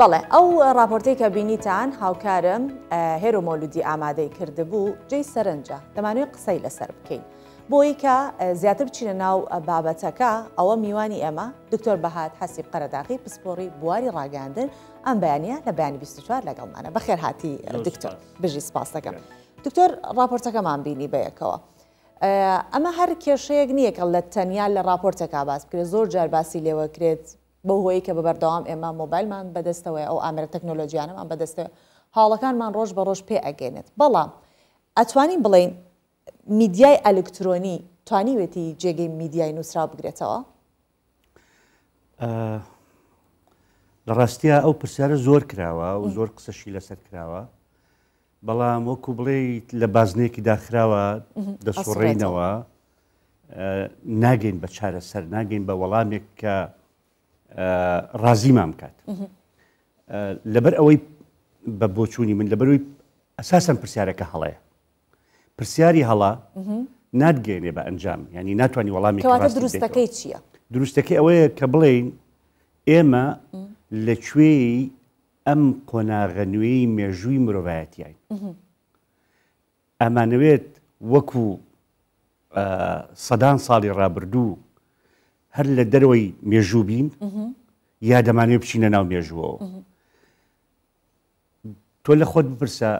بەڵێ ئەو راپۆرتەی کە بینیتان هاوکارم هێرو مۆلودی ئامادەی کردبوو جێی سەرنجە دەمانوێت قسەی لەسەر بکەین بۆی کە زیاتر بچینە ناو بابەتەکە ئەوە میوانی ئێمە دکتۆر بەهات حەسیب قەرەداغی پسپۆری بواری ڕاگەاندن ئەم بەیانە لە بەیانی 24 لەگەڵمانە بەخێر هاتی دکتۆر بژی سپاس دەکەم دکتۆر راپۆرتەکەمان بینی بەیەکەوە. ئەمە هەر کێشەیەک نییە کە لە تەنیا لە راپۆرتەکە باس بکرێت زۆر جار باسی لێوەکرێت بەو هۆیەی کە بە بەردەوام ئێمە مۆبایلمان بە دەستەوەیە ئەو ئامێرە تەکنۆلۆجیانەمان بە دەستەوەیە هاوڵەکانمان ڕۆژ بە ڕۆژ پێ ئەگەینێت بەڵام ئەتوانین بڵێین میدیای ئەلکترۆنی توانیوێتی جێگەی میدیای نووسراو بگرێتەوە لە ڕاستیە ئەو پرسیارە زۆر کراوە و زۆر قسەشی لەسەر کراوە بەڵام وەکو بڵێیت لە بازنێکی داخراوە دەسوڕێنەوە ناگەین بە چارەسەر ناگەین بە وەڵامێک کە ڕازیمان بکات لەبەر ئەوەی بە بۆچوونی من لەبەروی ئەساسم پرسیارەکە هەڵەیە پرسیاری هەڵا نادگەێنێ بە ئەنجام ینی ناتوانانی وەڵامی دروستەکەی چییە دروستەکەی ئەوەیە کە بڵێین ئێمە لە کوێی ئەم قۆناغە نوێی مێژووی مرۆڤایەتیین ئەمانەوێت وەکو سەدان ساڵی ڕابردوو هەر لە دەرەوەی مێژوو بین یا دەمانێ بچینە ناو مێژووەوە تۆ لە خۆت بپرسە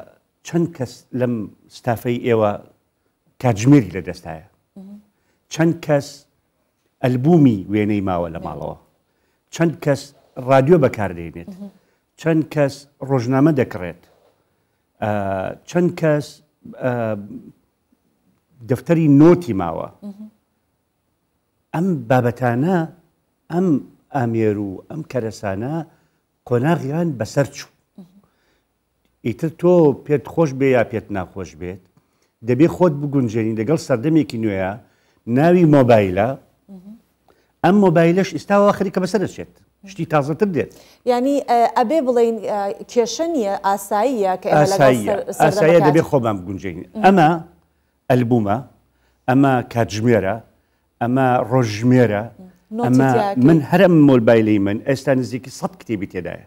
چەند کەس لەم ستافەی ئێوە کاتژمێری لە دەستایە چەند کەس ئەلبومی وێنەی ماوە لە ماڵەوە چەند کەس رادیۆ بەکاردێنێت چەند کەس ڕۆژنامە دەکڕێت چەند کەس دەفتەری نۆتی ماوە ئەم بابەتانە ئەم ئامێر و ئەم کەرەسانە قۆناغیان بەسەر چوو ئیتر تۆ پێت خۆش بێ یا پێت ناخۆش بێت دەبێ خۆت بگونجێنی لەگەڵ سەردەمێکی نوێە ناوی مۆبایلە ئەم مۆبایلش ئستا وا خەریکە بەسەر دەچێت شتی تازەتر دێت ینی ئەبێ بڵین کێشە نیە ئاساییە کە ئاساییە دەبێ خۆمان بگونجین ئەمە ئەلبومە ئەمە کاتژمێرە ئەمە ڕۆژژمێرە ئەمە من هەرم مۆلبایلی من ئێستا نزیکی سە کتێبی تێدایە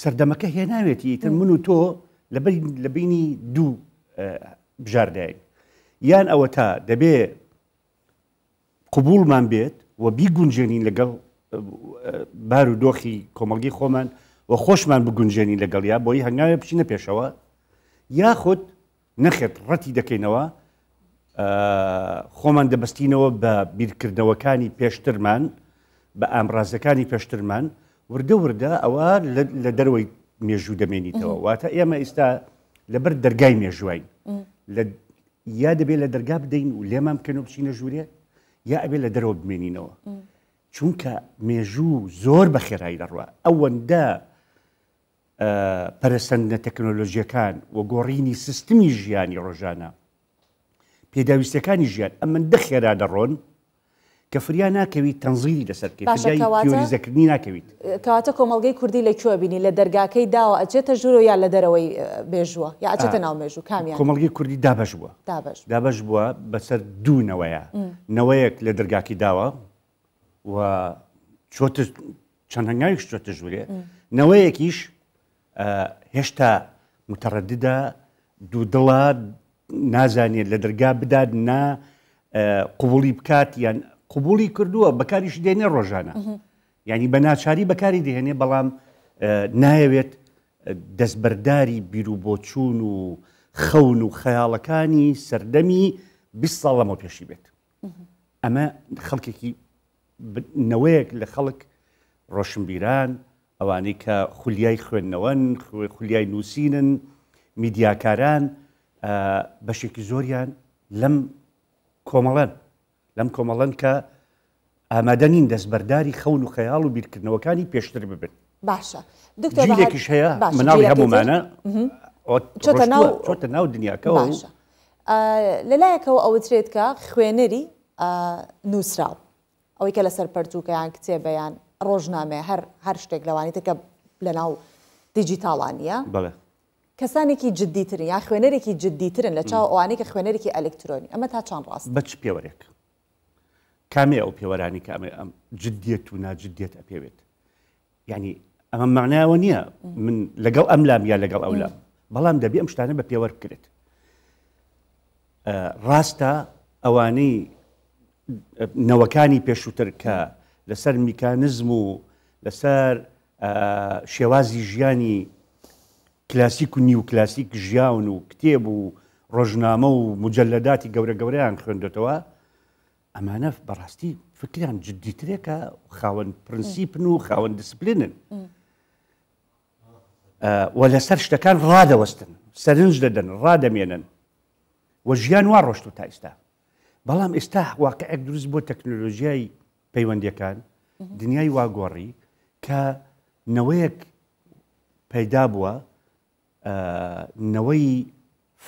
سەردەمەکە هێناوێتی ئیتر من و تۆ لە بینی دوو بژارداین یان ئەوە تا دەبێ قوبولمان بێت و بیگونجێنین لەگەڵ بار و دۆخی کۆمەڵگی خۆمان و خۆشمان بگونجێنین لەگەڵیا بۆی هەنگاوێ بچینە پێشەوە یاخود نەخێر ڕەتی دەکەینەوە خۆمان دەبستینەوە بە بیرکردنەوەکانی پێشترمان بە ئامرازەکانی پێشترمان وردە وردە ئەوە لە دەروەی مێژوو دەمێنیتەوە واتە ئێمە ئێستا لەبەر دەرگای مێژوین یا دەبێت لە دەرگا بدەین و لێمان بکەن و بچینە ژوورێ یا ئەبێت لە دەرەوە بمێنینەوە چونکە مێژوو زۆر بە خێرایی دەڕوە ئەوەندە پەرەسەندنە تەکنۆلۆژییەکان و گۆڕینی سیستمی ژیانی ڕۆژانە پێداویستەکانی ژیان ئەمەندە خێرا دەڕۆن کە فریا ناکەویت تەنزیری لەسەر کەیزەکردنی ناکەویت کەواتە کۆمەلگەی کوردی لە کوێ بینی لە دەرگاکەی داوە ئەچێتە ژوورۆ یا لە دەرەوەی بێژووە یا ئەچێتە ناو مێژوو کامیان کۆمەلگەی کوردی دابش بووە دابش بووە بەسەر دوو نەوەیە نەوەیەک لە دەرگاکی داوە و چۆت چەند هەنگاویش چۆتە ژورێ نەوەیەکیش هێشتا متەڕەددا دوو دڵە نازانێت لە دەرگا بدات نا قوبولی بکات یان قوبولی کردووە بەکاریش دێنێ ڕۆژانە ینی بە ناچاری بەکاری دێنێ بەڵام نایەوێت دەستبەرداری بیر و بۆچوون و خەون و خەیاڵەکانی سەردەمی 20 ساڵ لەمە پێشی بێت ئەمە خەڵکێکی نەوەیەک لە خەڵک ڕۆشنبیران ئەوانەی کە خولیای خوێندنەوەن خولیای نووسینن میدیاکاران بەشێکی زۆریان لەم کۆمەڵەن لەم کۆمەڵەن کە ئامادە نین دەستبەرداری خەون و خەیاڵ و بیرکردنەوەکانی پێشتر ببن باشە دکتۆرێکیش هەیە مناڵی هەمومانە چۆتە ناو دنیاکەەوە لە لایەکەوە ئەوترێت کە خوێنەری نووسراو ئەوەی کە لەسەر پەرتووکە یان کتێبە یان ڕۆژنامەیە هەر هەر شتێک لەوانی تر کە لەناو دیجیتاڵانە بەڵێ کەسانێکی جددیترن یا خوێنەرێکی جددیترن لە چاو ئەوانەی کە خوێنەرێکی ئەلکترۆنی ئەمە تا چەند ڕاست بەچ پێوەرێک کامێ ئەو پێوەرانی کە ئەمە ئەم جددیت و ناجددیت ئەپێوێت یعنی ئەمە معناوە نییە من لەگەڵ ئەم لام یا لەگەڵ ئەو لام بەڵام دەبێ ئەم شتانە بە پێوەەر بکرێت ڕاستە ئەوانەی نەوەکانی پێشووتر کە لەسەر میکانزم و لەسەر شێوازی ژیانی کلاسیک و نیو کلاسیک ژیاون و کتێب و ڕۆژنامە و مجللەداتی گەورە گەوریان خوێندێتەوە ئەمانە بەڕاستی فکریان جددیترێکە خاوەن پرنسیپن و خاوەن دیسپلینن و لەسەر شتەکان ڕادەوەستن سەرنج دەدەن ڕادەمێنن و ژیان وا ڕۆشت و تا ئیستا بەڵام ئێستا واقعێک دروست بۆ تەکنۆلۆژیای پەیوەندەکان دنیای واگۆڕی کە نەوەیەک پەیدا بووە نەوەی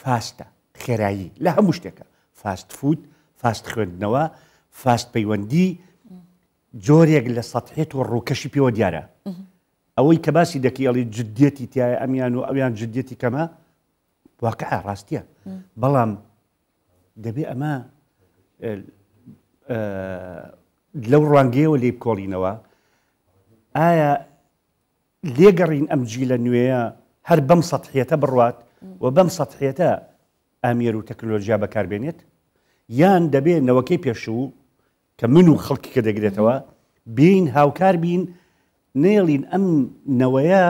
فاستە خێرایی لە هەموو شتێکە فاست فود فاست خوێندنەوە فاست پەیوەندی جۆرێک لە سەحێت و ڕووکەشی پێوە دیارە ئەوەی کە باسی دەکیڵی جددیەتی تایە ئەمیان و ئەویان جددیەتی کەمە واقع ڕاستە بەڵام دەبێ ئەمە لەو ڕوانگەیەوە لێ بکۆڵینەوە ئایا لێگەڕین ئەم جیلە نوێیە هەر بەم سەتحیەتە بڕوات و بەم سەتحیەتە ئامێر و تەکنۆلۆژیا بەکاربێنێت یان دەبێت نەوەکەی پێشوو کە من و خەڵکی کە دەگرێتەوە بین هاوکار بین نێڵین ئەم نەوەیە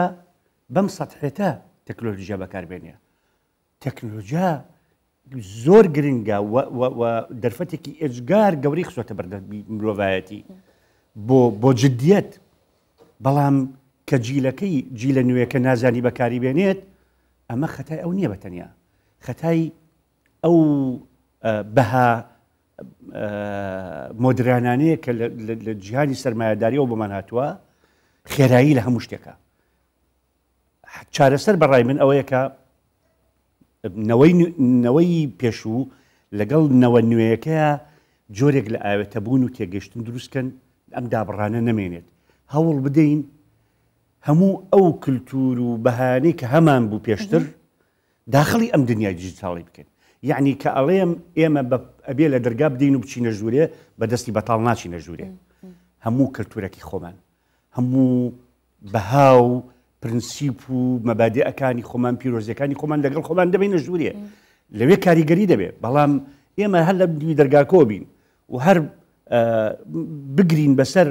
بەم سەتحێتە تەکنۆلژیا بەکاربێنە تەکنەلۆجیا زۆر گرنگە دەرفەتێکی ئێجگار گەوری خسۆتە بەردە مرۆڤایەتی بۆ بۆ جددیت بەڵام کە جیلەکەی جی لە نوێەکە نازانی بەکاری بێنێت ئەمە خەتای ئەو نییە بەتەنیا خەتای ئەو بەها مۆدرانانەیە کە لە جیهانی سەرمایهداریەوە بۆمان هاتووە خێرایی لە هەموو شتێکە چارەسەر بە ڕای من ئەوەیە کە نەوەی نەوەی پێشوو لەگەڵ نەوە نوێیەکەیە جۆرێک لە ئاوێتەبوون و تێگەشتن دروستکەن ئەم دابڕانە نەمێنێت هەوڵ بدەین هەموو ئەو کللتور و بەهانەی کە هەمان بوو پێشتر داخلی ئەم دنیای دیجیتاڵی بکەین یعنی کە ئەڵێم ئێمە ئەبێ لە دەرگا بدەین و بچینە ژوورێ بەدەستی بەتاڵ ناچینە ژوورێ هەموو کللتورەکی خۆمان هەموو بەها و پرنسیپ و مەبادئەکانی خۆمان پیرۆزیەکانی خۆمان لەگەڵ خۆمان دەبینە ژوورێ لەوێ کاریگەری دەبێت بەڵام ئێمە هەر لە دوی دەرگاکۆ بین و هەر بگرین بەسەر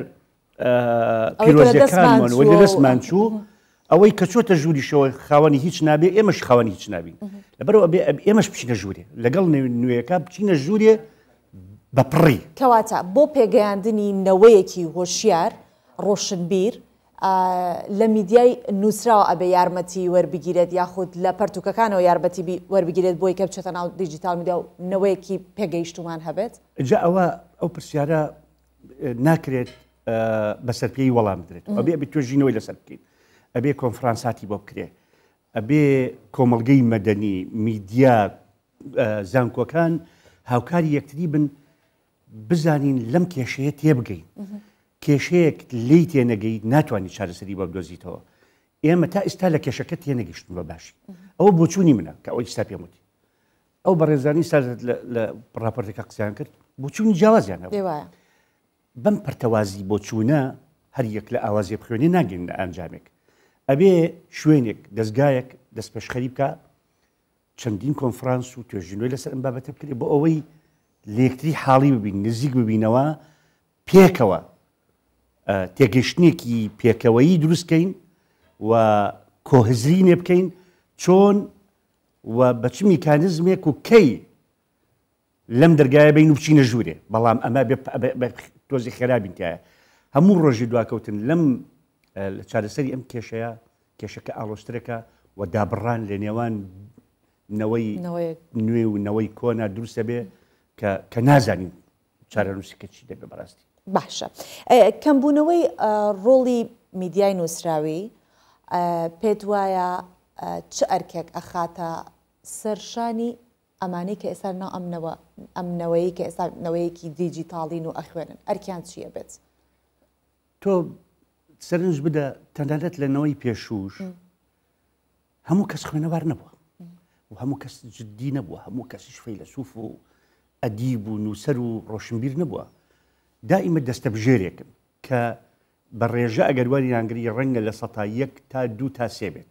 پیرۆزیەکانمان وەلی دەستمان چوو ئەوەی کە چۆتە ژووری شەوە خاوەنی هیچ نابێ ئێمەش خاوەنی هیچ نابین لەبەرەوە ئێمەش بچینە ژوورێ لەگەڵ نوێیەکە بچینە ژوورێ بەپڕی کەواتە بۆ پێگەیاندنی نەوەیەکی هۆشیار ڕۆشنبیر لە میدیای نووسراوە ئەبێ یارمەتی وەربگیرێت یاخود لە پەرتوکەکانەوە یاربەتی وەربگیرێت بۆی کە بچێتە ناو دیجیتال میدیا و نەوەیەکی پێگەیشتومان هەبێت جا ئەوە ئەو پرسیارە ناکرێت بەسەر پێی وەڵام بدرێت ئەبێ بە توێژینەوەی لەسەر بکەیت ئەبێ کۆنفرانساتی بۆ بکرێ ئەبێ کۆمەلگەی مەدەنی میدیا زانکۆکان هاوکاری یەکتری بن بزانین لەم کێشەیە تێبگەین کێشەیەک لی تێنەگەیت ناتوانانی چارەسەری بە بدۆزیتەوە ئێمە تا ئستا لە کێشەکە تێنەگەشتن بە باشی ئەو بۆچوونی منە کە ئەوەی ستا پێموتی ئەو بەڕێزانی سا لە ڕاپۆرتەکە قسەیان کرد بچوونی جیاوازیانە بەم پرتەوازی بۆچوونە هەر یەک لە ئاوازێ بخوێنێ ناگەین لە ئەنجامێک ئەبێ شوێنێک دەستگایەک دەست پێشخەری بکە چەندین کۆنفرانس و توێژینەوەی لەسەر ئەم بابەتە بکرێت بۆ ئەوەی لەکتری حاڵی ببین نزیک ببینەوە پێکەوە تێگەشتنێکی پێکەوەیی دروستکەین و کۆهزری نێ بکەین چۆن و بە چ میکانزمێک و کەی لەم دەرگایە بین و بچینە ژوورێ، بەڵام ئەمە بێ تۆزی خێرا بین تایە. هەموو ڕۆژی دواکەوتن لەم لە چارەسەری ئەم کێشەیە، کێشەکە ئاڵۆزترەکە و دابڕان لە نێوان نەوەی نوێ و نەوەی کۆنا دروست دەبێ کە نازانین چارەنووسەکە چی دەبێ بەڕاستی. باشە کەمبوونەوەی ڕۆڵی میدیای نووسراوی پێت وایە چ ئەرکێک ئەخاتە سەرشانی ئەمانەی کە ئێستا لەناو ئەم نەوە ئەم نەوەیەی کە ئێستا نەوەیەکی دیجیتاڵین و ئەخوێنن ئەرکیان چی ئەبێت؟ تۆ سەرنج بدە تەنانەت لە نەوەی پێشووش هەموو کەس خوێنەوار نەبووە و هەموو کەس جددی نەبووە هەموو کەسیش فەیلەسوف و ئەدیب و نووسەر و ڕۆشنبیر نەبووە دائیمە دەستە بژێرێکن کە بە ڕێژە ئەگەر وەریانگری ڕەنگە لە سەتا یەک تا دوو تا سێ بێت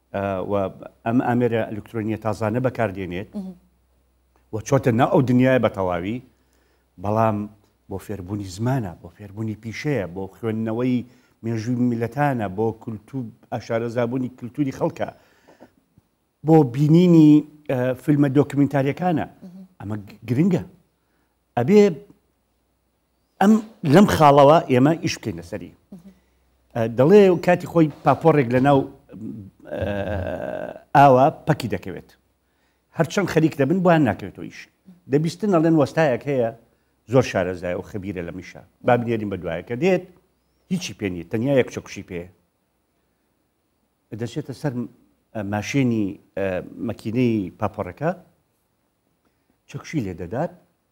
و ئەم ئامێرە ئەلکترۆنیە تازانە بەکاردێنێت و چۆتە ناو ئەو دنیاە بە تەواوی بەڵام بۆ فێربوونی زمانە بۆ فێربوونی پیشەیە بۆ خوێندنەوەی مێژووی میلەتانە بۆ کولتور ئاشارەزابوونی کللتوری خەڵکە بۆ بینینی فیلمە دۆکمنتاریەکانە ئەمە گرنگە ئەبێ ئەم لەم خاڵەوە ئێمە ئیش بکەین لەسەری دەڵێ کاتی خۆی پاپۆڕێک لە ناو ئاوا پەکی دەکەوێت هەرچەند خەریک دەبن بۆیان ناکەوێتەوە ئیش دەبیستن ئەڵێن وەستایەک هەیە زۆر شارەزای و خەبیرە لە میشە بابنێرین بە دوایەکە دێت هیچی پێنی تەنیا یەک چەکشی پێ دەچێتە سەر ماشێنی مەکینەی پاپۆڕەکە چەکشی لێ دەدات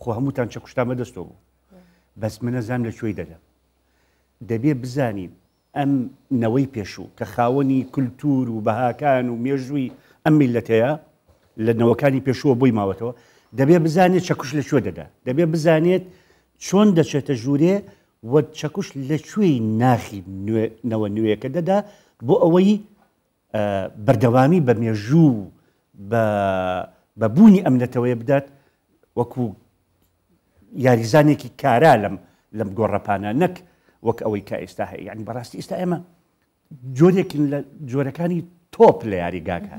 خۆ هەمووتان چە کوشتان بەدەستەوە بوو بەس منەزان لە کوێی دەگەم دەبێ بزانین ئەم نەوەی پێشوو کە خاوەنی کولتور و بەهاکان و مێژووی ئەم میلەتەیە لە نەوەکانی پێشووە بۆی ماوەتەوە دەبێ بزانێت چەکوش لە کوێ دەدا دەبێ بزانێت چۆن دەچێتە ژوورێ وە چەکوش لە کوێی ناخی نەوە نوێەکە دەدا بۆ ئەوەی بەردەوامی بە مێژوو و بە بوونی ئەم نەتەوەیە بدات وەکو یاریزانێکی کارا لەم لەم گۆڕەپانە نەک وەک ئەوەی کە ئێستا هەیە یعنی بەڕاستی ئێستا ئێمە جۆرێکن لە جۆرەکانی تۆپ لە یاریگاکە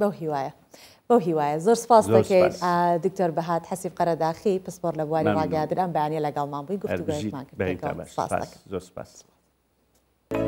بەو هیوایە بەو هیوایە زۆر سپاست زۆر دەکەین سپاس. ئا دکتۆر بەهات حەسیب قەرەداخی پسپۆر لە بواری مەمنون. ڕاگەیاندن ئەم بەیانیە لەگەڵمان بووی هەر بژیت گفتوگۆیەکمان کرد بەهیتام بەردەوام بەش سپاس سپاس دەکەم زۆر سپاس.